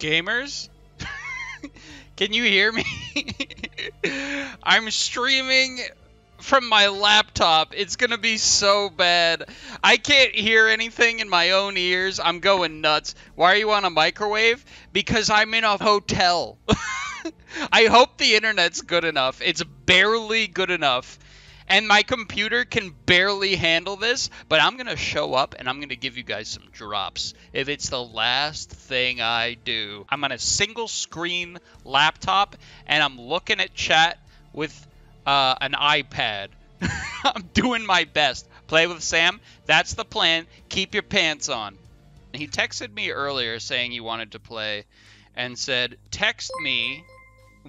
Gamers? Can you hear me? I'm streaming from my laptop. It's gonna be so bad. I can't hear anything in my own ears. I'm going nuts. Why are you on a microwave? Because I'm in a hotel. I hope the internet's good enough. It's barely good enough. And my computer can barely handle this, but I'm going to show up and I'm going to give you guys some drops. If it's the last thing I do, I'm on a single screen laptop and I'm looking at chat with uh, an iPad. I'm doing my best. Play with Sam. That's the plan. Keep your pants on. He texted me earlier saying he wanted to play and said, Text me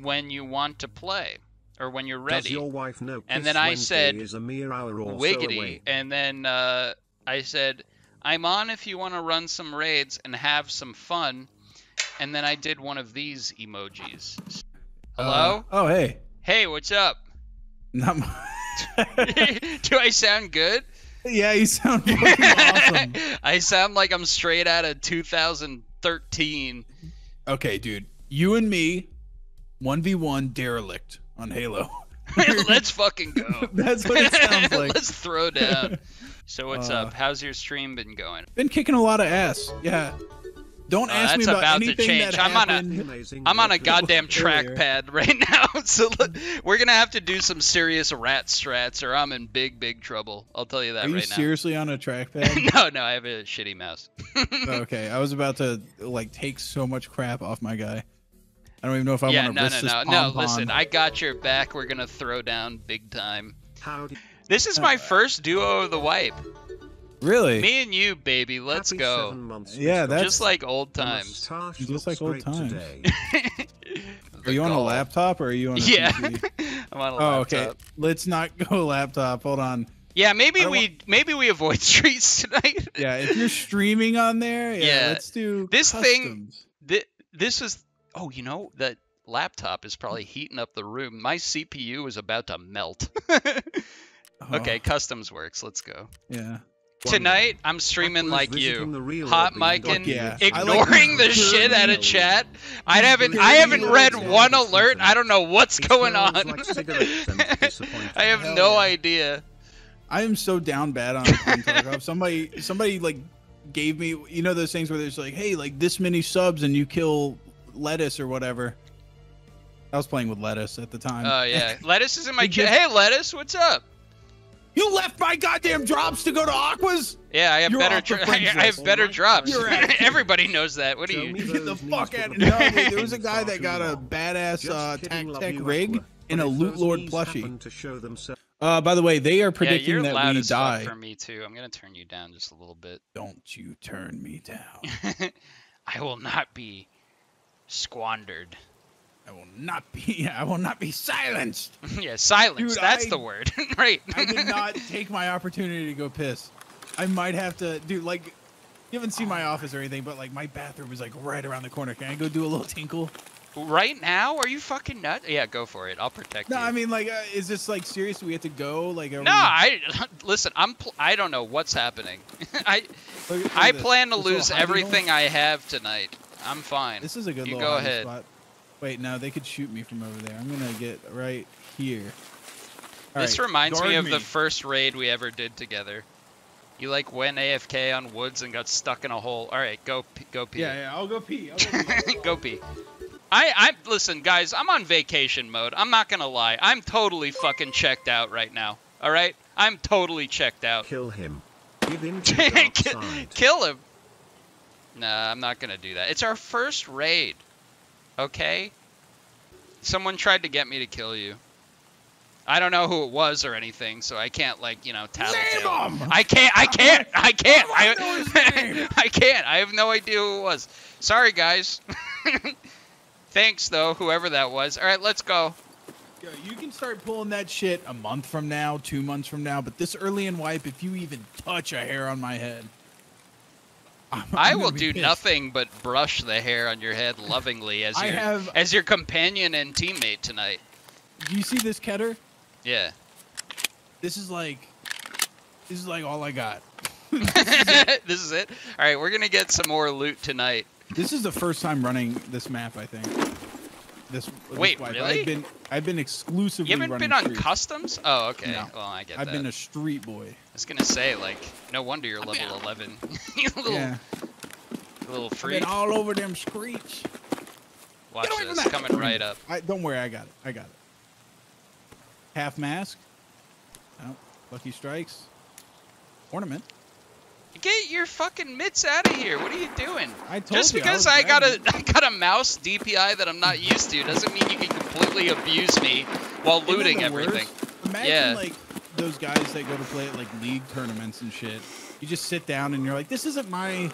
when you want to play or when you're ready. Does your wife know And then I Wednesday said, is a mere hour or so Wiggity. away? and then uh, I said, I'm on if you want to run some raids and have some fun. And then I did one of these emojis. Hello? Uh, oh, hey. hey, what's up? Not much. Do I sound good? yeah, you sound awesome. I sound like I'm straight out of 2013. Okay, dude. You and me, 1v1 derelict on Halo. Let's fucking go. That's what it sounds like. Let's throw down. So what's Uh, up? How's your stream been going? Been kicking a lot of ass. Yeah. Don't Uh, ask me that's about, about to anything change. that I'm on a- happened. Amazing I'm on a goddamn earlier. trackpad right now, so look, we're gonna have to do some serious rat strats, or I'm in big, big trouble. I'll tell you that right now. Are you right seriously on a trackpad? now. no, no, I have a shitty mouse. okay, I was about to like take so much crap off my guy. I don't even know if I yeah, want to no, risk no, this no, no. pom-pom. Listen, I got your back. We're gonna throw down big time. How do This is my first duo of the wipe. really? Me and you, baby. Let's happy go. months, Yeah, that's- Just like old times. moustache Just looks like old times. today. Are you on a laptop or are you on a Yeah, PC? I'm on a Oh, laptop. okay. Let's not go laptop. Hold on. Yeah, maybe don't we maybe we avoid streets tonight. Yeah, if you're streaming on there, yeah, Yeah. let's do This thing- customs. Thi- this is oh you know that laptop is probably heating up the room. My cpu is about to melt. Okay Oh, customs works. Let's go. Yeah. tonight i'm streaming Aqua's like you. hot world micing beyond yeah. the I like ignoring the dirty shit out of chat. I haven't i haven't read one alert. i don't know what's He going on. like cigarettes and disappointing. i have Hell no yeah. idea. I am so down bad on, on Tarkov. Somebody, somebody like gave me, you know, those things where there's like, hey, like this many subs and you kill lettuce or whatever. I was playing with lettuce at the time. oh yeah lettuce is in my He just- hey lettuce what's up you left my goddamn drops to go to Aquas. yeah, I have You're better. off Dro- I, I have better Alright, drops. Everybody knows that. What do you? me Get the those fuck out of no, There was a guy that got a badass Just uh, kidding, tac tech rig Aqua. in a loot lord plushie. to show Uh, by the way, they are Yeah, predicting you're that loud we as die. fuck for me too. I'm gonna turn you down just a little bit. Don't you turn me down. I will not be squandered. I will not be. I will not be silenced. yeah, silence. Dude, that's I- the word. right. I did not take my opportunity to go piss. I might have to, do Like, you haven't seen my office or anything, but like my bathroom is like right around the corner. Can I go do a little tinkle? right now? Are you fucking nuts? Yeah, go for it. I'll protect No, you. I mean, like, uh, is this like serious? We have to go? Like, no, I listen. I'm. I don't know what's happening. I look look I plan to This lose everything I have tonight. I'm fine. This is a good You little go ahead. spot. Wait, no, they could shoot me from over there. I'm gonna get right here. All this right, reminds me guard of the first raid we ever did together. You like went AFK on woods and got stuck in a hole. All right, go p- go pee. Yeah, yeah. I'll go pee. I'll go pee. go pee. I, I listen, guys. I'm on vacation mode. I'm not gonna lie. I'm totally fucking checked out right now. All right, I'm totally checked out. Kill him. Give in to the dark Kill him. Nah, I'm not gonna do that. It's our first raid. Okay. Someone tried to get me to kill you. I don't know who it was or anything, so I can't like you know. Name 'em! I can't. I can't. I can't. I know his name. I, I can't. I have no idea who it was. Sorry, guys. Thanks though, whoever that was. All right, let's go. Yo, you can start pulling that shit a month from now, two months from now, but this early in wipe, if you even touch a hair on my head, I'm, I I'm will do pissed. nothing but brush the hair on your head lovingly as your have- as your companion and teammate tonight. Do you see this Kedr? Yeah. This is like, this is like all I got. this is it. All right, we're gonna get some more loot tonight. This is the first time running this map, I think. This, this Wait, wipe. really? I've been I've been exclusively You haven't been on streets. customs? Oh, okay. No. Well, I get that. I've that. been a street boy. I was gonna say, like, no wonder you're level 11. you little, yeah, little I've freak. been all over them streets. Watch Get away from this, that. coming right up. I don't worry, I got it. I got it. Half mask. Oh, lucky strikes. Ornament. Get your fucking mitts out of here. What are you doing? I told Just you, I because was I, got a I got a mouse DPI that I'm not used to doesn't mean you can completely abuse me while looting everything. worst? Imagine Yeah. like those guys that go to play at like league tournaments and shit. You just sit down and you're like, this isn't my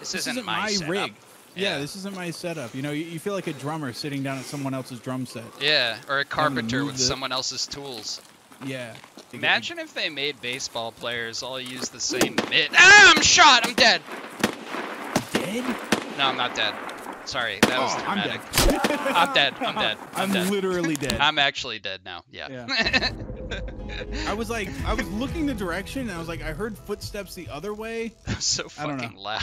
This, this isn't, my, setup. rig. Yeah. Yeah. this isn't my setup. You know, you, you feel like a drummer sitting down at someone else's drum set. Yeah, or a carpenter with the- someone else's tools. Yeah. Imagine if they made baseball players all use the same mitt. Ah, I'm shot. I'm dead. dead. No, I'm not dead. Sorry, that was Oh, I'm dramatic. dead. I'm dead. I'm dead. I'm, I'm dead. literally dead. I'm actually dead now. Yeah. I was like, I was looking the direction, and I was like, I heard footsteps the other way. That was so I don't know. fucking loud.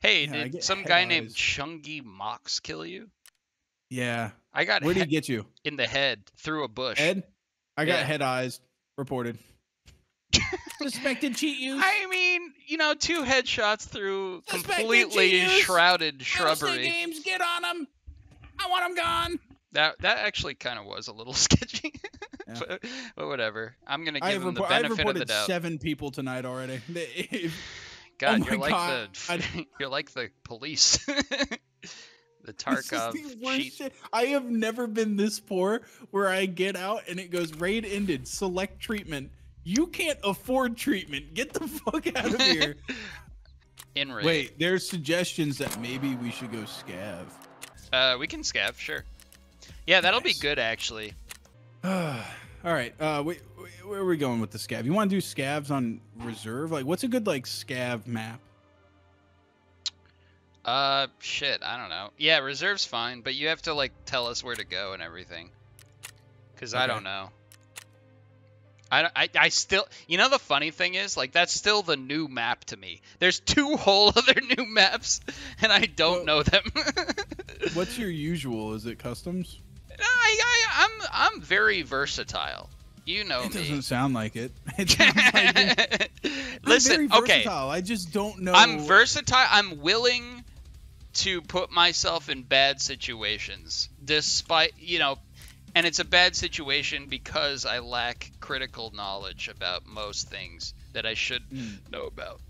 Hey, Yeah, did some head guy named eyes. Chungy Mox kill you? Yeah. I got Where did he get you? in the head through a bush. Ed? I got Yeah. head eyes reported. Suspected cheat use. I mean, you know, two headshots through Suspected completely genius. shrouded shrubbery. games, get on them. I want them gone. That that actually kind of was a little sketchy. Yeah. but, but whatever. I'm gonna I give have, him the repor- I have benefit of the reported doubt. seven people tonight already. God, oh my you're like God, the you're like the police. The This is Tarkov the worst shit. I have never been this poor where I get out and it goes raid ended, select treatment. You can't afford treatment. Get the fuck out of here. In raid. Wait, there's suggestions that maybe we should go scav. Uh, we can scav, sure. Yeah, that'll Nice. be good actually. All right, uh, wait, wait, where are we going with the scav? You want to do scavs on reserve? Like, what's a good like scav map? Uh, shit, I don't know. Yeah, reserve's fine, but you have to like tell us where to go and everything. Cause I don't know. I, I, I still, you know, the funny thing is, like, that's still the new map to me. There's two whole other new maps, and I don't know them. What's your usual? Is it customs? I, I, I'm, I'm very versatile. You know It me. doesn't sound like it. It like Listen, okay. versatile. I just don't know. I'm versatile. I'm willing to put myself in bad situations, despite you know, and it's a bad situation because I lack critical knowledge about most things that I should Mm. know about.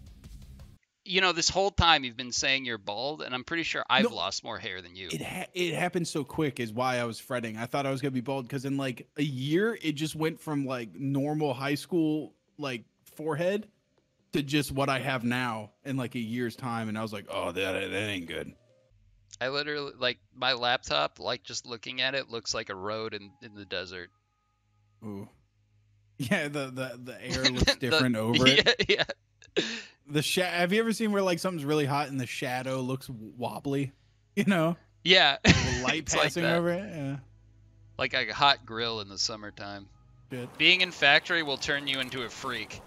You know, this whole time you've been saying you're bald, and I'm pretty sure I've No. lost more hair than you. It ha- it happened so quick is why I was fretting. I thought I was gonna be bald because in like a year it just went from like normal high school like forehead to just what I have now in like a year's time, and I was like, oh, that that ain't good. I literally like my laptop, like just looking at it, looks like a road in in the desert. Ooh. Yeah, the the, the air looks The- different over it. Yeah, yeah. The sha- Have you ever seen where like something's really hot and the shadow looks wobbly? You know, Yeah. the light It's like passing over it. Yeah. like a hot grill in the summertime. Good. Being in factory will turn you into a freak.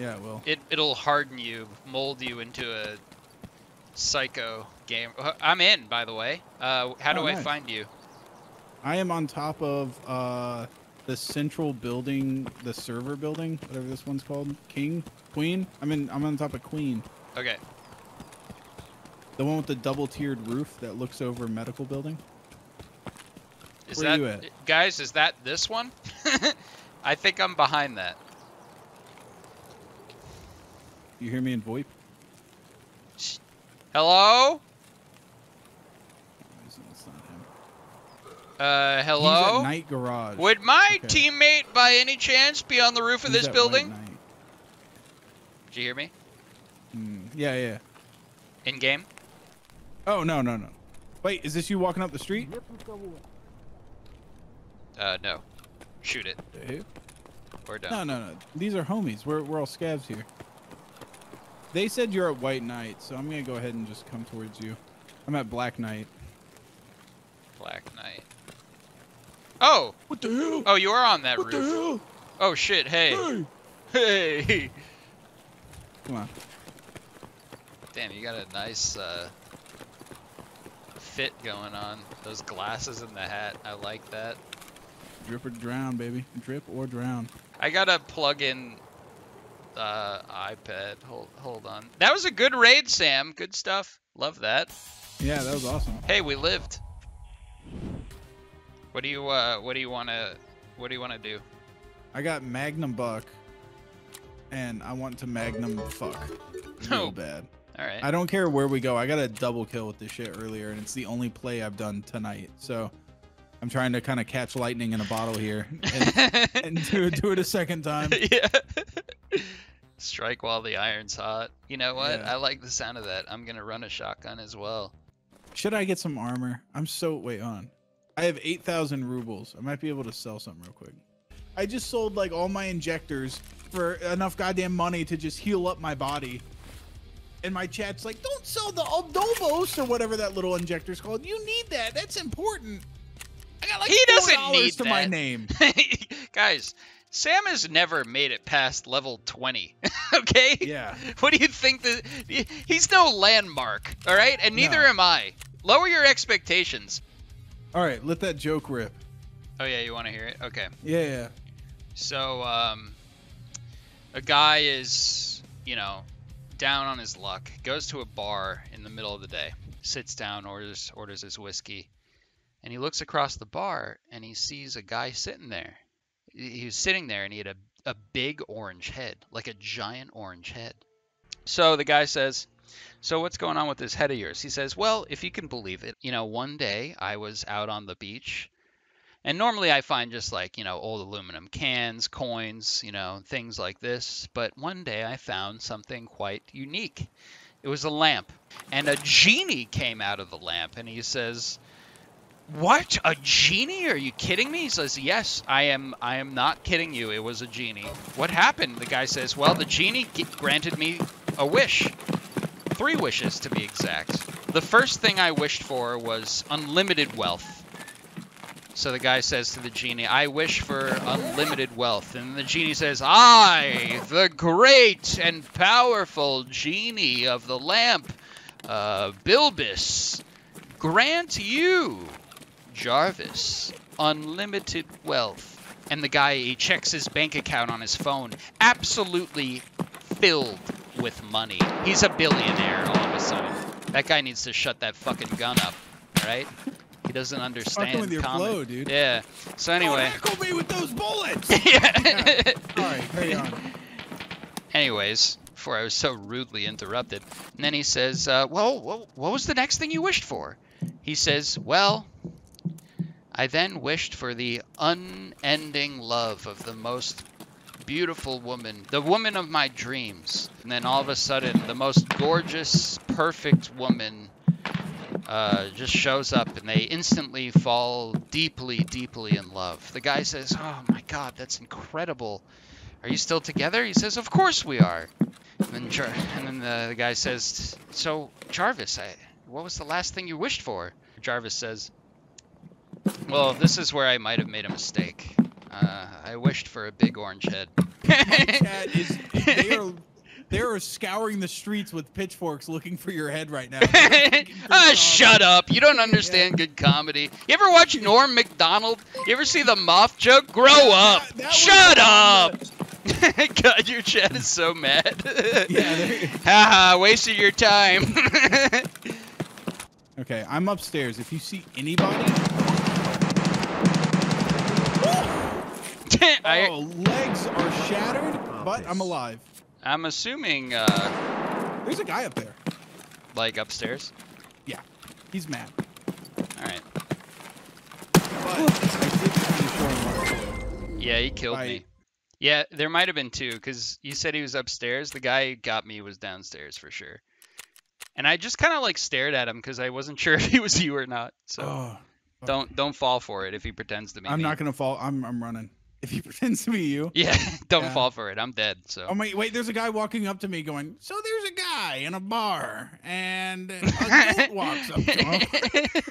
Yeah. Well. It it'll harden you, mold you into a psycho game. Uh, I'm in, by the way. Uh, how do Oh, I nice. find you? I am on top of uh the central building, the server building, whatever this one's called. King, Queen. I'm in. I'm on top of Queen, Okay. the one with the double tiered roof that looks over medical building. Is Where that you at? guys? Is that this one? I think I'm behind that. You hear me in VoIP? Hello? It's it's not him. Uh, He's hello? at Night Garage. Would my Okay. teammate, by any chance, be on the roof of He's this building? Did you hear me? Hmm, Yeah, yeah. In game? Oh no, no, no. Wait, is this you walking up the street? Uh, no. Shoot it. Hey. Or don't. No, no, no. These are homies. We're we're all scabs here. They said you're at White Knight, so I'm gonna go ahead and just come towards you. I'm at Black Knight. Black Knight. Oh! What the hell? Oh, you are on that roof. what the hell? Oh shit, hey. Hey! Hey! Come on. Damn, you got a nice uh, fit going on. Those glasses and the hat, I like that. Drip or drown, baby. Drip or drown. I gotta plug in uh, iPad. Hold, hold on. That was a good raid, Sam. Good stuff. Love that. Yeah, that was awesome. Hey, we lived. What do you uh, what do you wanna what do you wanna do? I got Magnum Buck, and I want to Magnum fuck real Oh. bad. All right. I don't care where we go. I got a double kill with this shit earlier, and it's the only play I've done tonight. So I'm trying to kind of catch lightning in a bottle here and, and do, do it a second time. yeah. Strike while the iron's hot. You know what? Yeah. I like the sound of that. I'm gonna run a shotgun as well. Should I get some armor? I'm so wait on. I have 8,000 rubles. I might be able to sell something real quick. I just sold like all my injectors for enough goddamn money to just heal up my body. And my chat's like, don't sell the Obdolbos or whatever that little injector's called. You need that. That's important. I got like He doesn't $4 need to my name. Guys, Sam has never made it past level 20. okay? Yeah. What do you think that he's no landmark, all right? And neither No. am I. Lower your expectations. All right, let that joke rip. Oh yeah, you want to hear it? Okay. Yeah, yeah. So, um, a guy is, you know, down on his luck, goes to a bar in the middle of the day, sits down, orders orders his whiskey, and he looks across the bar and he sees a guy sitting there. He was sitting there and he had a, a big orange head, like a giant orange head. So the guy says, So what's going on with this head of yours? He says, Well, if you can believe it, you know, one day I was out on the beach and normally I find just like, you know, old aluminum cans, coins, you know, things like this. But one day I found something quite unique. It was a lamp. And a genie came out of the lamp and he says, What? A genie? Are you kidding me? He says, Yes, I am I am not kidding you. It was a genie. What happened? The guy says, Well, the genie granted me a wish. Three wishes to be exact. The first thing I wished for was unlimited wealth. So the guy says to the genie, I wish for unlimited wealth. And the genie says, I, the great and powerful genie of the lamp, uh, Bilbis, grant you, Jarvis, unlimited wealth. And the guy, he checks his bank account on his phone, absolutely filled with money. He's a billionaire all of a sudden. That guy needs to shut that fucking gun up, right? He doesn't understand. With your common- flow, dude. Yeah. So anyway. Don't heckle me with those bullets. yeah. All right, carry on. Anyways, before I was so rudely interrupted, and then he says, uh, "Well, what was the next thing you wished for?" He says, "Well, I then wished for the unending love of the most beautiful woman, the woman of my dreams." And then all of a sudden, the most gorgeous, perfect woman uh, just shows up, and they instantly fall deeply, deeply in love. The guy says, "Oh my God, that's incredible." Are you still together? He says, Of course we are. And then, and then the, the guy says, So, Jarvis, I, what was the last thing you wished for? Jarvis says, Well, this is where I might have made a mistake. Uh, I wished for a big orange head. Is they are they are scouring the streets with pitchforks looking for your head right now. Ah, shut up. You don't understand good comedy. You ever watch Norm Macdonald? You ever see the moth joke? Grow up. That- that Shut up. God, your chat is so mad. Yeah, Haha, wasted your time. Okay, I'm upstairs. If you see anybody, I, oh, legs are shattered, but I'm alive. I'm assuming, uh, There's a guy up there. like upstairs. Yeah, he's mad. All right. But I did kind of show him what- Yeah, he killed me. Yeah, there might have been two because you said he was upstairs. The guy who got me was downstairs for sure. And I just kind of like stared at him because I wasn't sure if he was you or not. So Oh, don't don't fall for it if he pretends to be I'm me. not gonna fall. I'm I'm running. If he pretends to be you. Yeah, don't Yeah. fall for it. I'm dead. So Oh wait, wait. There's a guy walking up to me, going. So there's a guy in a bar, and a goat walks up to him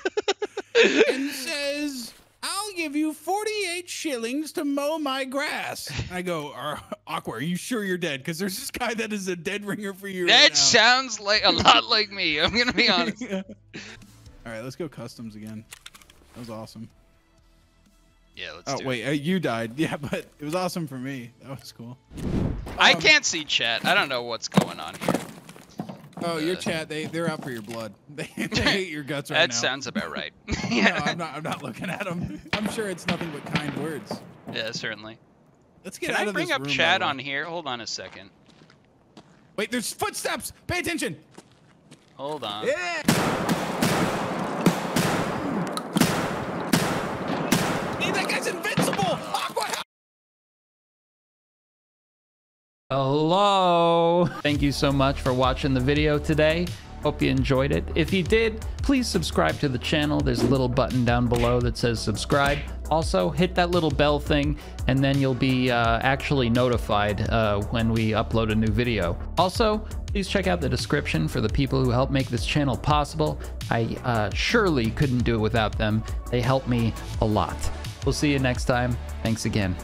and says, "I'll give you 48 shillings to mow my grass. And I go, "Are- Aqua, are you sure you're dead? Because there's this guy that is a dead ringer for you. That right sounds like a lot like me. I'm gonna be honest. All right, let's go customs again. That was awesome. Yeah, let's Oh wait, uh, you died. Yeah, but it was awesome for me. That was cool. I Um, can't see chat. I don't know what's going on here. Oh, your uh, chat, they they're out for your blood. They, they hate your guts right that now. sounds about right. No. I'm not. I'm not looking at them. I'm sure it's nothing but kind words. yeah, certainly. Let's get Can out I of bring this up room, chat on here? Hold on a second. Wait, there's footsteps. Pay attention. Hold on. Hey, that guy's invincible. Aqua, Hello. Thank you so much for watching the video today. Hope you enjoyed it. If you did, please subscribe to the channel. There's a little button down below that says subscribe. Also, hit that little bell thing, and then you'll be uh, actually notified uh, when we upload a new video. Also, please check out the description for the people who help make this channel possible. I uh, surely couldn't do it without them. They help me a lot. We'll see you next time. Thanks again.